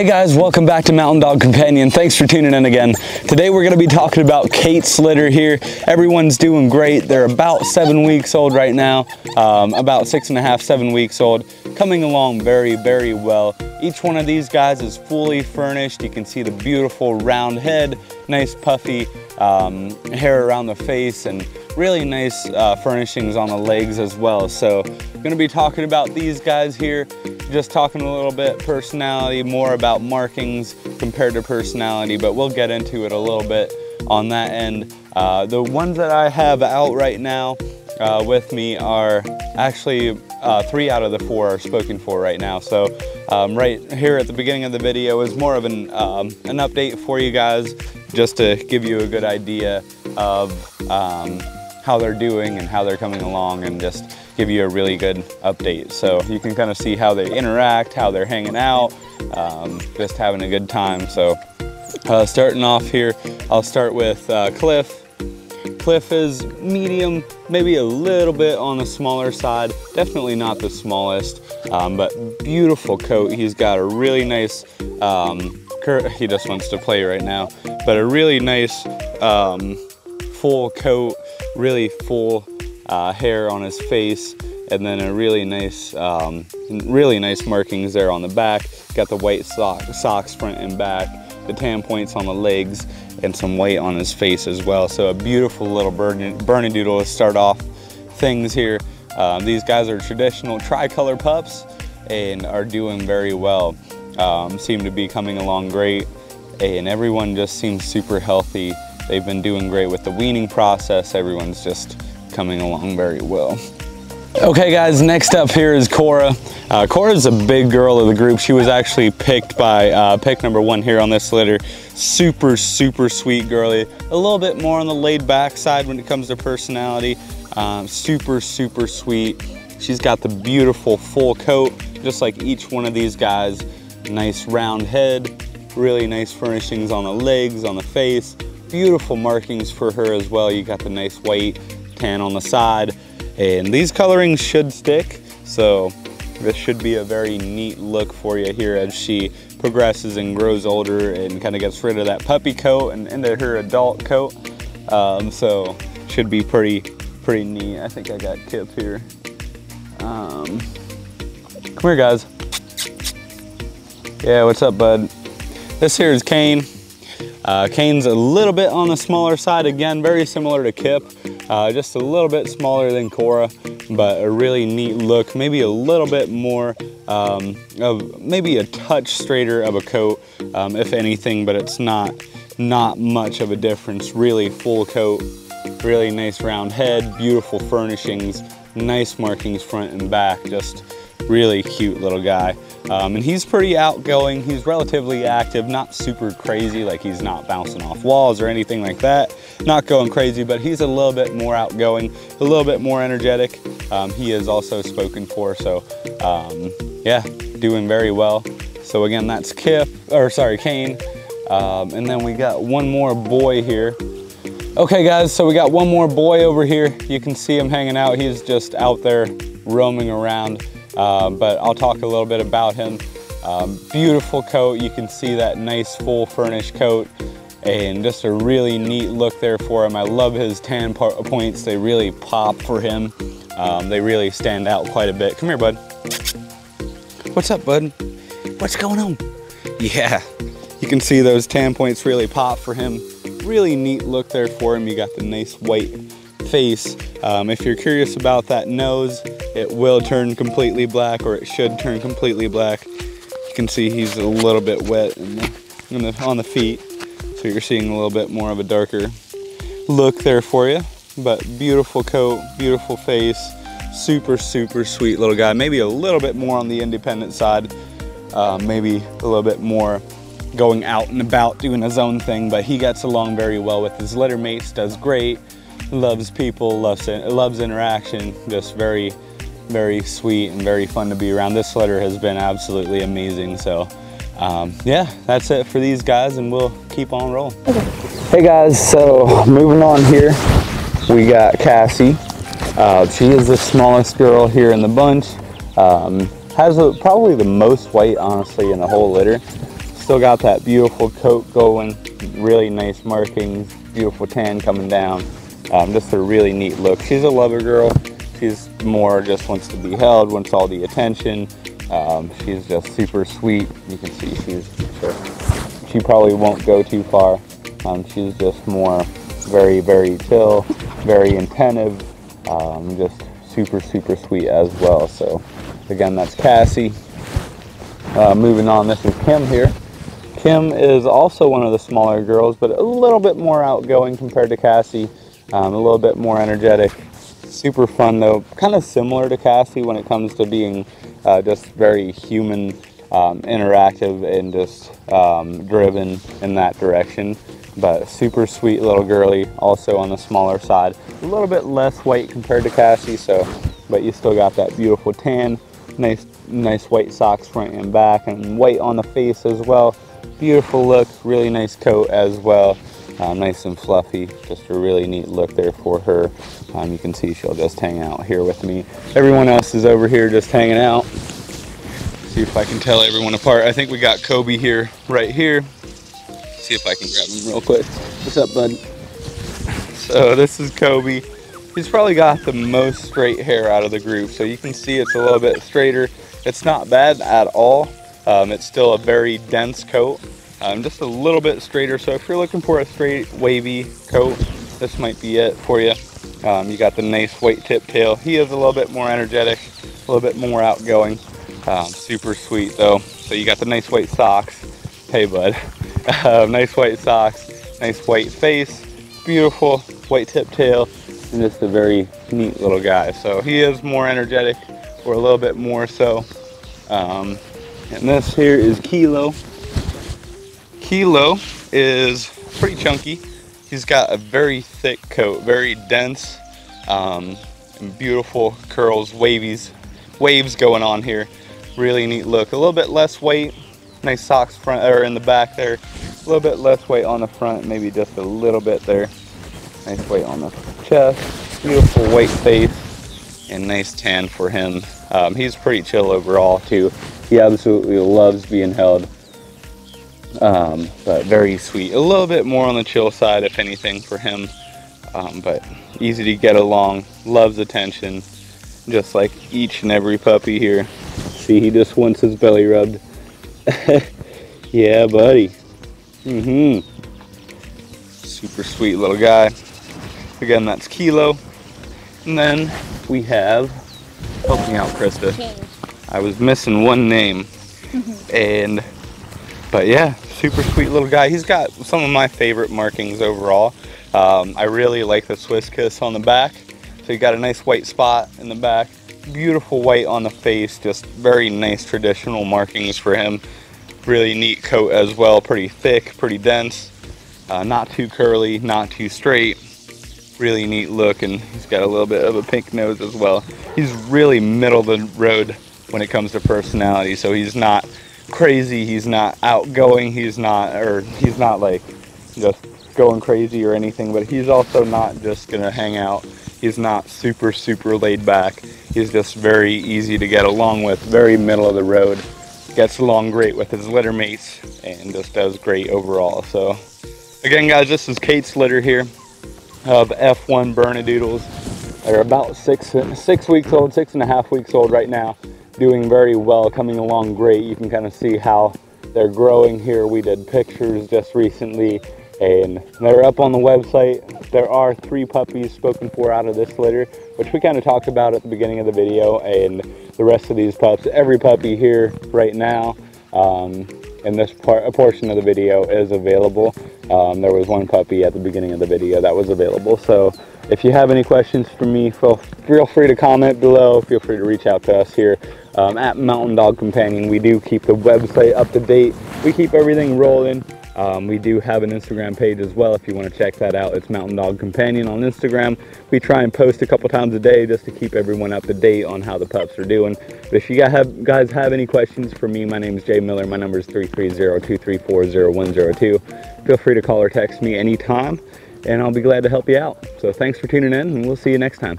Hey guys, welcome back to Mountain Dog Companion. Thanks for tuning in again. Today we're going to be talking about Kate's litter here. Everyone's doing great. They're about seven weeks old right now, um, about six and a half, seven weeks old, coming along very, very well. Each one of these guys is fully furnished. You can see the beautiful round head, nice puffy um, hair around the face, and really nice uh, furnishings on the legs as well. So I'm gonna be talking about these guys here, just talking a little bit personality, more about markings compared to personality, but we'll get into it a little bit on that end. Uh, the ones that I have out right now uh, with me are actually uh, three out of the four are spoken for right now. So um, right here at the beginning of the video is more of an, um, an update for you guys just to give you a good idea of um, how they're doing and how they're coming along and just give you a really good update. So you can kind of see how they interact, how they're hanging out, um, just having a good time. So uh, starting off here, I'll start with uh, Cliff. Cliff is medium, maybe a little bit on the smaller side, definitely not the smallest, um, but beautiful coat. He's got a really nice, um, he just wants to play right now, but a really nice um, full coat really full uh, hair on his face and then a really nice, um, really nice markings there on the back. Got the white sock, socks front and back, the tan points on the legs, and some white on his face as well. So a beautiful little Bernedoodle to start off things here. Um, these guys are traditional tricolor pups and are doing very well. Um, seem to be coming along great and everyone just seems super healthy They've been doing great with the weaning process. Everyone's just coming along very well. Okay guys, next up here is Cora. Uh, Cora's a big girl of the group. She was actually picked by uh, pick number one here on this litter. Super, super sweet girly. A little bit more on the laid back side when it comes to personality. Um, super, super sweet. She's got the beautiful full coat, just like each one of these guys. Nice round head, really nice furnishings on the legs, on the face, beautiful markings for her as well. You got the nice white tan on the side and these colorings should stick. So this should be a very neat look for you here as she progresses and grows older and kind of gets rid of that puppy coat and into her adult coat. Um, so should be pretty, pretty neat. I think I got Kip here. Um, come here guys. Yeah, what's up bud? This here is Kane. Uh, Kane's a little bit on the smaller side, again, very similar to Kip, uh, just a little bit smaller than Cora, but a really neat look, maybe a little bit more um, of, maybe a touch straighter of a coat, um, if anything, but it's not, not much of a difference, really full coat, really nice round head, beautiful furnishings, nice markings front and back, just really cute little guy. Um, and he's pretty outgoing. He's relatively active, not super crazy, like he's not bouncing off walls or anything like that. Not going crazy, but he's a little bit more outgoing, a little bit more energetic. Um, he is also spoken for, so um, yeah, doing very well. So again, that's Kip, or sorry, Kane. Um, and then we got one more boy here. Okay guys, so we got one more boy over here. You can see him hanging out. He's just out there roaming around. Um, but I'll talk a little bit about him. Um, beautiful coat, you can see that nice full furnished coat and just a really neat look there for him. I love his tan points, they really pop for him. Um, they really stand out quite a bit. Come here, bud. What's up, bud? What's going on? Yeah, you can see those tan points really pop for him. Really neat look there for him. You got the nice white face. Um, if you're curious about that nose, it will turn completely black or it should turn completely black. You can see he's a little bit wet in the, in the, on the feet. So you're seeing a little bit more of a darker look there for you. But beautiful coat, beautiful face, super, super sweet little guy. Maybe a little bit more on the independent side. Uh, maybe a little bit more going out and about doing his own thing, but he gets along very well with his litter mates, does great loves people, loves loves interaction, just very, very sweet and very fun to be around. This litter has been absolutely amazing. So um, yeah, that's it for these guys and we'll keep on rolling. Hey guys, so moving on here, we got Cassie. Uh, she is the smallest girl here in the bunch. Um, has a, probably the most weight, honestly, in the whole litter. Still got that beautiful coat going, really nice markings, beautiful tan coming down. Um, just a really neat look. She's a lover girl. She's more just wants to be held, wants all the attention. Um, she's just super sweet. You can see she's she probably won't go too far. Um, she's just more very, very chill, very attentive, um, just super, super sweet as well. So again, that's Cassie. Uh, moving on, this is Kim here. Kim is also one of the smaller girls, but a little bit more outgoing compared to Cassie, um, a little bit more energetic. Super fun though, kind of similar to Cassie when it comes to being uh, just very human, um, interactive, and just um, driven in that direction. But super sweet little girly, also on the smaller side. A little bit less weight compared to Cassie, so but you still got that beautiful tan, nice nice white socks front and back, and white on the face as well. Beautiful look, really nice coat as well. Uh, nice and fluffy, just a really neat look there for her. Um, you can see she'll just hang out here with me. Everyone else is over here just hanging out. See if I can tell everyone apart. I think we got Kobe here, right here. See if I can grab him real quick. What's up, bud? So this is Kobe. He's probably got the most straight hair out of the group. So you can see it's a little bit straighter. It's not bad at all. Um, it's still a very dense coat, um, just a little bit straighter. So if you're looking for a straight wavy coat, this might be it for you. Um, you got the nice white tip tail. He is a little bit more energetic, a little bit more outgoing. Um, super sweet though. So you got the nice white socks. Hey bud. Uh, nice white socks, nice white face, beautiful white tip tail, and just a very neat little guy. So he is more energetic, or a little bit more so. Um, and this here is Kilo. Kilo is pretty chunky. He's got a very thick coat, very dense, um, beautiful curls, wavies, waves going on here. Really neat look. A little bit less weight. Nice socks front or in the back there. A little bit less weight on the front, maybe just a little bit there. Nice weight on the chest. Beautiful white face and nice tan for him. Um, he's pretty chill overall too. He absolutely loves being held. Um, but very sweet. A little bit more on the chill side, if anything, for him. Um, but easy to get along. Loves attention, just like each and every puppy here. See, he just wants his belly rubbed. yeah, buddy. Mm-hmm. Super sweet little guy. Again, that's Kilo. And then we have, help me out, Krista. I was missing one name. and, but yeah, super sweet little guy. He's got some of my favorite markings overall. Um, I really like the Swiss Kiss on the back. So you got a nice white spot in the back. Beautiful white on the face. Just very nice traditional markings for him. Really neat coat as well. Pretty thick, pretty dense. Uh, not too curly, not too straight. Really neat look and he's got a little bit of a pink nose as well. He's really middle of the road when it comes to personality. So he's not crazy, he's not outgoing, he's not, or he's not like just going crazy or anything, but he's also not just gonna hang out. He's not super, super laid back. He's just very easy to get along with, very middle of the road. Gets along great with his litter mates and just does great overall. So again, guys, this is Kate's litter here of F1 Bernedoodles. They're about six, six weeks old, six and a half weeks old right now doing very well, coming along great. You can kind of see how they're growing here. We did pictures just recently and they're up on the website. There are three puppies spoken for out of this litter, which we kind of talked about at the beginning of the video and the rest of these pups. Every puppy here right now um, in this part, a portion of the video is available. Um, there was one puppy at the beginning of the video that was available. So if you have any questions for me, feel, feel free to comment below. Feel free to reach out to us here um, at Mountain Dog Companion. We do keep the website up to date. We keep everything rolling. Um, we do have an Instagram page as well if you want to check that out. It's Mountain Dog Companion on Instagram. We try and post a couple times a day just to keep everyone up to date on how the pups are doing. But if you guys have, any questions for me, my name is Jay Miller. My number is 330-234-0102. Feel free to call or text me anytime and I'll be glad to help you out. So thanks for tuning in and we'll see you next time.